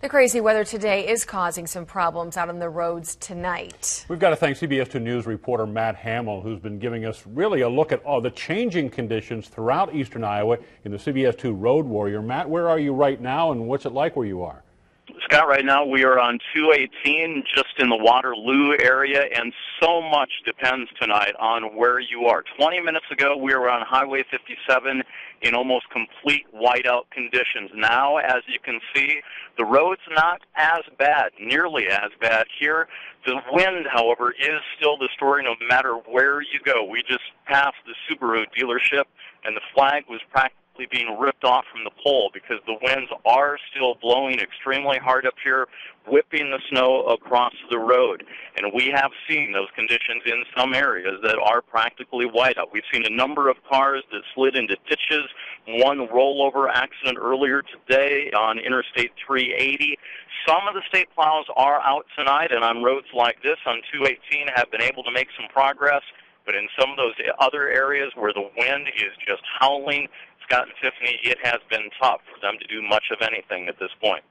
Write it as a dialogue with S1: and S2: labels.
S1: The crazy weather today is causing some problems out on the roads tonight.
S2: We've got to thank CBS 2 News reporter Matt Hamill, who's been giving us really a look at all the changing conditions throughout eastern Iowa in the CBS 2 Road Warrior. Matt, where are you right now and what's it like where you are?
S3: Scott, right now we are on 218 just in the Waterloo area, and so much depends tonight on where you are. 20 minutes ago, we were on Highway 57 in almost complete whiteout conditions. Now, as you can see, the road's not as bad, nearly as bad here. The wind, however, is still the story no matter where you go. We just passed the Subaru dealership, and the flag was practically being ripped off from the pole because the winds are still blowing extremely hard up here, whipping the snow across the road. And we have seen those conditions in some areas that are practically whiteout. We've seen a number of cars that slid into ditches, one rollover accident earlier today on Interstate 380. Some of the state plows are out tonight, and on roads like this on 218 have been able to make some progress. But in some of those other areas where the wind is just howling, Scott and Tiffany, it has been tough for them to do much of anything at this point.